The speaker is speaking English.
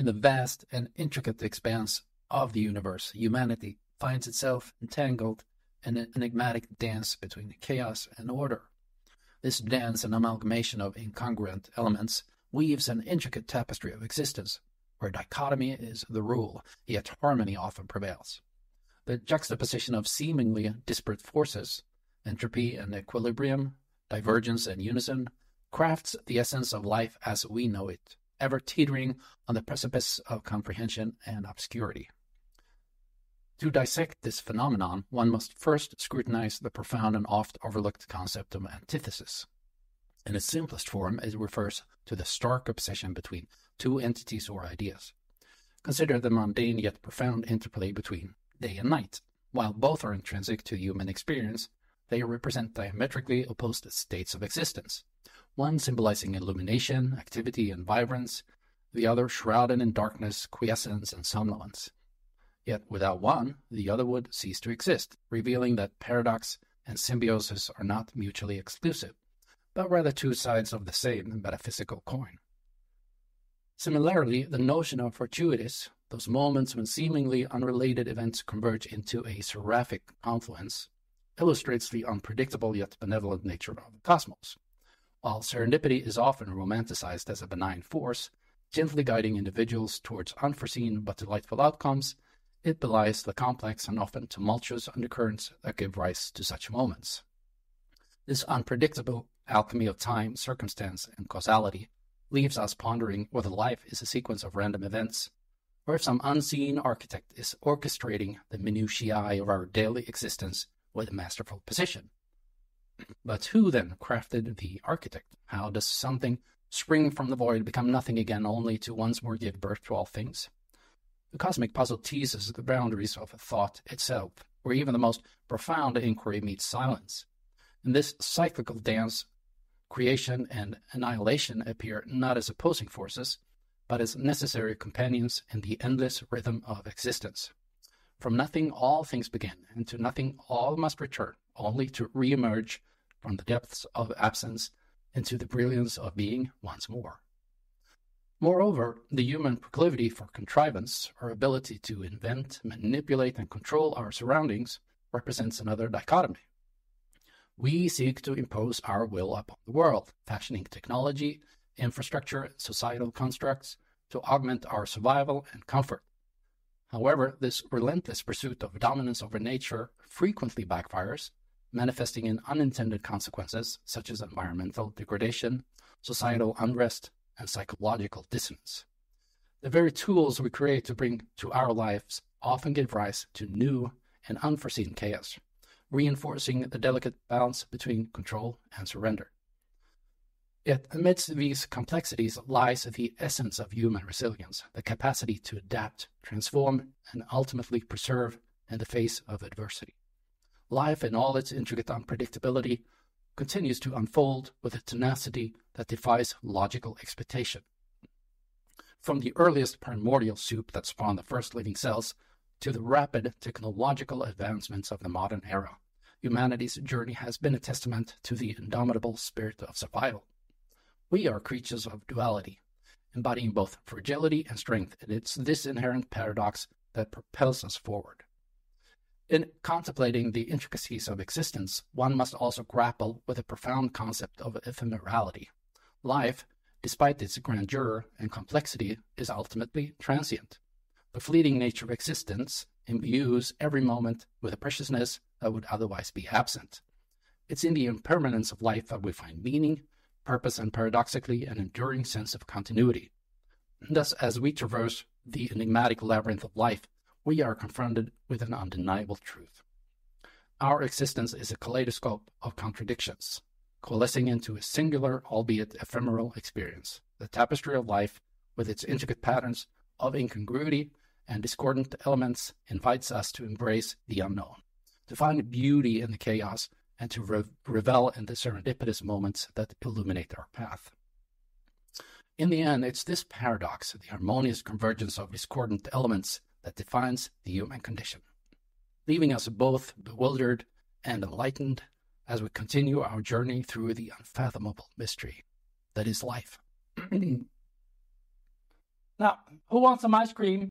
In the vast and intricate expanse of the universe, humanity finds itself entangled in an enigmatic dance between chaos and order. This dance and amalgamation of incongruent elements weaves an intricate tapestry of existence, where dichotomy is the rule, yet harmony often prevails. The juxtaposition of seemingly disparate forces, entropy and equilibrium, divergence and unison, crafts the essence of life as we know it, ever teetering on the precipice of comprehension and obscurity. To dissect this phenomenon, one must first scrutinize the profound and oft overlooked concept of antithesis. In its simplest form, it refers to the stark opposition between two entities or ideas. Consider the mundane yet profound interplay between day and night. While both are intrinsic to human experience, they represent diametrically opposed states of existence one symbolizing illumination, activity, and vibrance, the other shrouded in darkness, quiescence, and somnolence. Yet without one, the other would cease to exist, revealing that paradox and symbiosis are not mutually exclusive, but rather two sides of the same metaphysical coin. Similarly, the notion of fortuitous, those moments when seemingly unrelated events converge into a seraphic confluence, illustrates the unpredictable yet benevolent nature of the cosmos. While serendipity is often romanticized as a benign force, gently guiding individuals towards unforeseen but delightful outcomes, it belies the complex and often tumultuous undercurrents that give rise to such moments. This unpredictable alchemy of time, circumstance, and causality leaves us pondering whether life is a sequence of random events, or if some unseen architect is orchestrating the minutiae of our daily existence with masterful precision. But who then crafted the architect? How does something spring from the void, become nothing again, only to once more give birth to all things? The cosmic puzzle teases the boundaries of thought itself, where even the most profound inquiry meets silence. In this cyclical dance, creation and annihilation appear not as opposing forces, but as necessary companions in the endless rhythm of existence. From nothing all things begin, and to nothing all must return, only to re-emerge from the depths of absence into the brilliance of being once more. Moreover, the human proclivity for contrivance, our ability to invent, manipulate, and control our surroundings, represents another dichotomy. We seek to impose our will upon the world, fashioning technology, infrastructure, and societal constructs to augment our survival and comfort. However, this relentless pursuit of dominance over nature frequently backfires manifesting in unintended consequences such as environmental degradation, societal unrest, and psychological dissonance. The very tools we create to bring to our lives often give rise to new and unforeseen chaos, reinforcing the delicate balance between control and surrender. Yet amidst these complexities lies the essence of human resilience, the capacity to adapt, transform, and ultimately preserve in the face of adversity life in all its intricate unpredictability continues to unfold with a tenacity that defies logical expectation. From the earliest primordial soup that spawned the first living cells to the rapid technological advancements of the modern era, humanity's journey has been a testament to the indomitable spirit of survival. We are creatures of duality, embodying both fragility and strength, and it's this inherent paradox that propels us forward. In contemplating the intricacies of existence, one must also grapple with the profound concept of ephemerality. Life, despite its grandeur and complexity, is ultimately transient. The fleeting nature of existence imbues every moment with a preciousness that would otherwise be absent. It's in the impermanence of life that we find meaning, purpose, and paradoxically, an enduring sense of continuity. Thus, as we traverse the enigmatic labyrinth of life, we are confronted with an undeniable truth. Our existence is a kaleidoscope of contradictions, coalescing into a singular, albeit ephemeral, experience. The tapestry of life, with its intricate patterns of incongruity and discordant elements, invites us to embrace the unknown, to find beauty in the chaos, and to re- revel in the serendipitous moments that illuminate our path. In the end, it's this paradox, the harmonious convergence of discordant elements, that defines the human condition, leaving us both bewildered and enlightened as we continue our journey through the unfathomable mystery that is life. Now, who wants some ice cream?